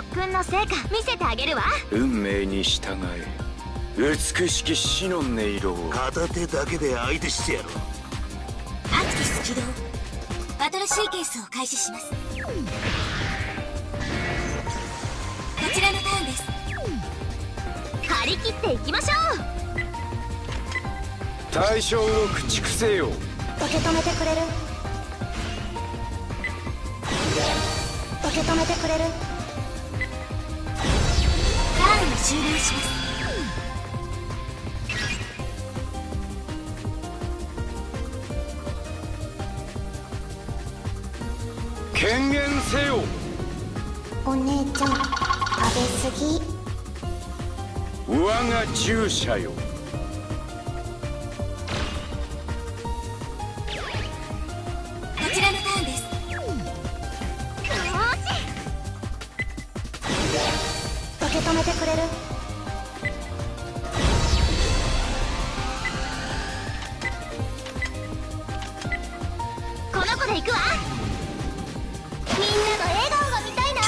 特訓の成果見せてあげるわ。運命に従え。美しき死の音色を。片手だけで相手してやろう。アクティス起動バトルシーケンスを開始します。こちらのターンです。張り切っていきましょう。対象を駆逐せよ。受け止めてくれる？受け止めてくれる？終了します。権限せよ。お姉ちゃん食べ過ぎ。我が従者よ止めてくれる？この子で行くわ。みんなの笑顔が見たいな。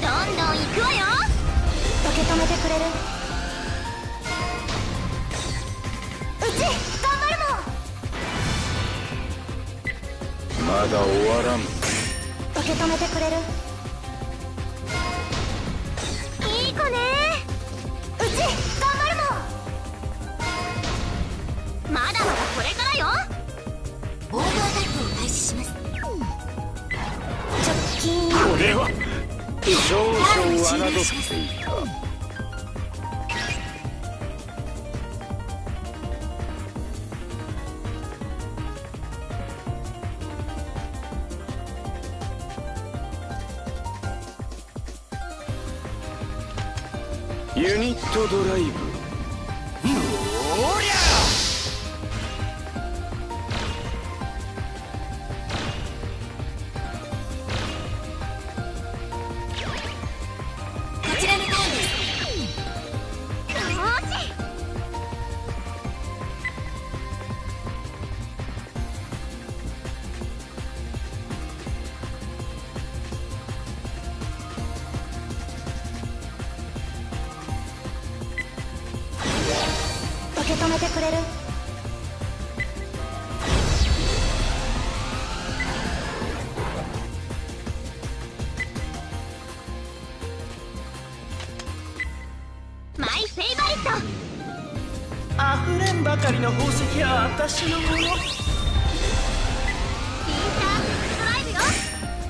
どんどん行くわよ。受け止めてくれる？うち頑張るもん。まだ終わらん。受け止めてくれる？れは少々侮っていたユニットドライブ。止めてくれる。マイフェイバリット。溢れんばかりの宝石は私のもの。タードライブよ。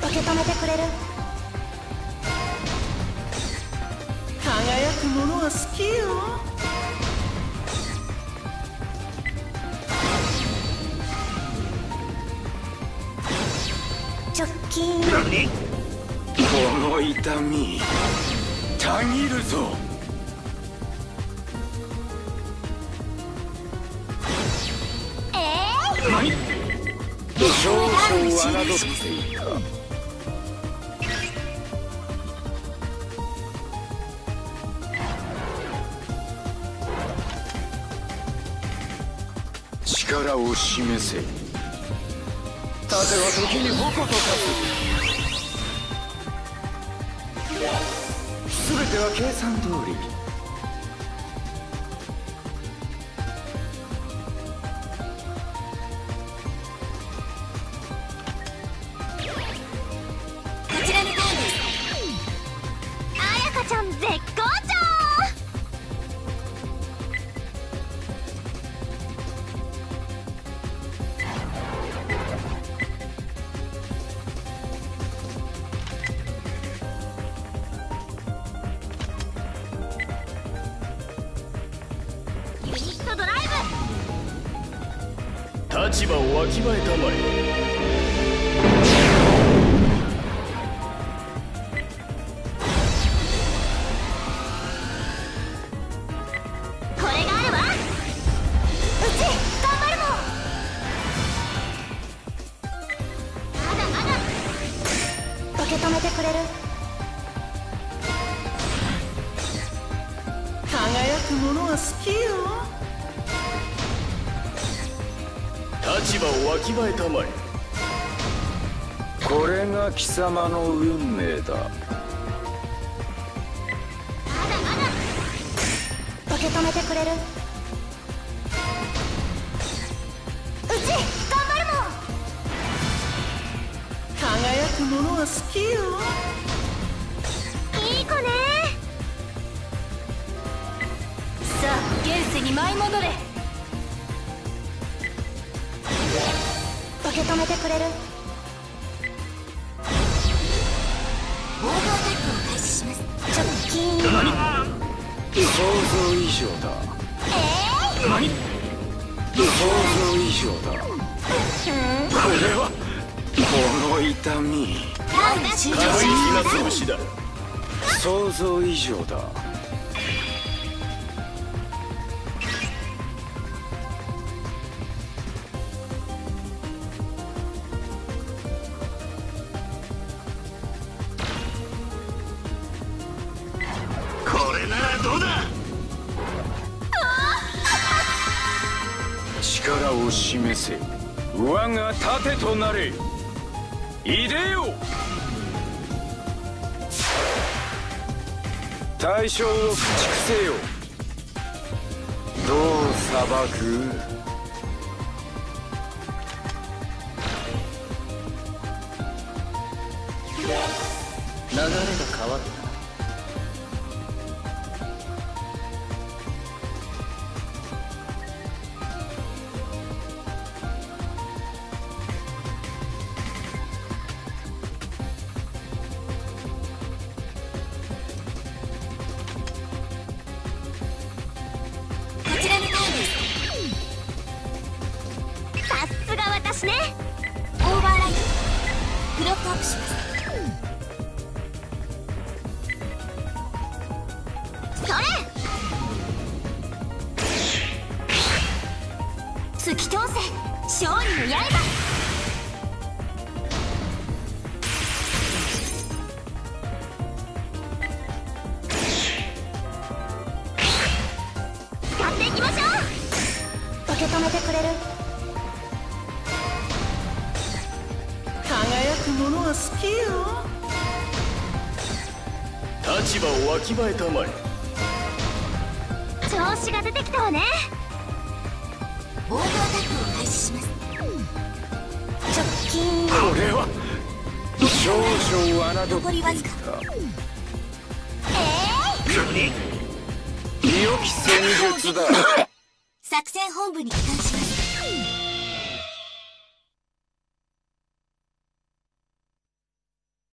受け止めてくれる。輝くものは好きよ直近この痛みたぎるぞええ少々侮っていた力を示せ盾は時に矛と化す全ては計算通り。こちらのターンですあやかちゃん絶好調。立場をわきまえたまえ。これがあるわうち頑張るもん。まだまだ。受け止めてくれる？輝くものは好きよ立場をわきまえたまえ。ここれが貴様の運命だ。まだまだ受け止めてくれる？うち頑張るもん！輝くものは好きよ。いい子ね。さあ現世に舞い戻れ受け止めてくれる。オーバーックを開始します。直近想像以上だ。え何想像以上だ。これはこの痛み想像以上だ力を示せ。我が盾となれ。いでよ。対象を駆逐せよ。どう裁く？流れが変わった。ブロックアップします。ものは好きよ。立場をわきまえたまえ。調子が出てきたわね。オーバーアタックを開始します。直近これは少々侮残りわずか。え意良き戦術だ。作戦本部に帰